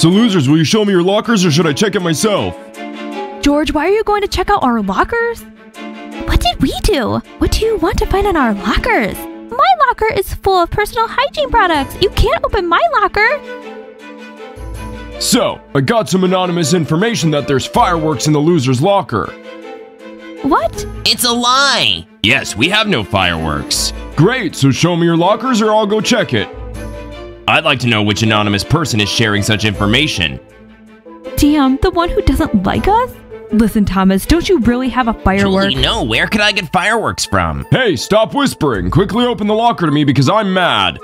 So losers, will you show me your lockers or should I check it myself? George, why are you going to check out our lockers? What did we do? What do you want to find in our lockers? My locker is full of personal hygiene products. You can't open my locker. So, I got some anonymous information that there's fireworks in the loser's locker. What? It's a lie! Yes, we have no fireworks. Great, so show me your lockers or I'll go check it. I'd like to know which anonymous person is sharing such information. Damn, the one who doesn't like us? Listen, Thomas, don't you really have a firework? Truly, no. Where could I get fireworks from? Hey, stop whispering. Quickly open the locker to me because I'm mad.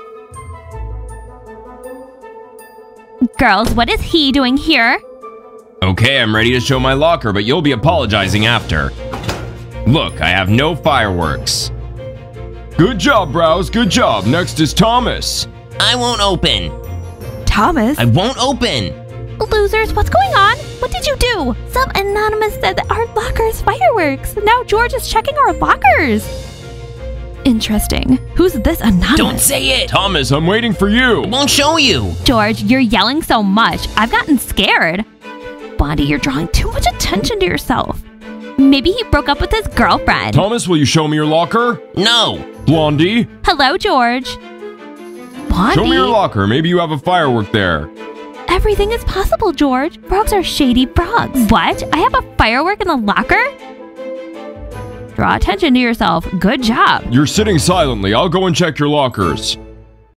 Girls, what is he doing here? Okay, I'm ready to show my locker, but you'll be apologizing after. Look, I have no fireworks. Good job, Browse. Good job. Next is Thomas. I won't open. Thomas? I won't open. Losers, what's going on? What did you do? Some anonymous said that our locker's fireworks. Now George is checking our lockers. Interesting. Who's this anonymous? Don't say it. Thomas, I'm waiting for you. Won't show you. George, you're yelling so much. I've gotten scared. Bonnie, you're drawing too much attention to yourself. Maybe he broke up with his girlfriend. Thomas, will you show me your locker? No. Blondie, Hello, George. Bonnie. show me your locker. Maybe you have a firework there. Everything is possible, George. Frogs are shady frogs. What? I have a firework in the locker? Draw attention to yourself. Good job. You're sitting silently. I'll go and check your lockers.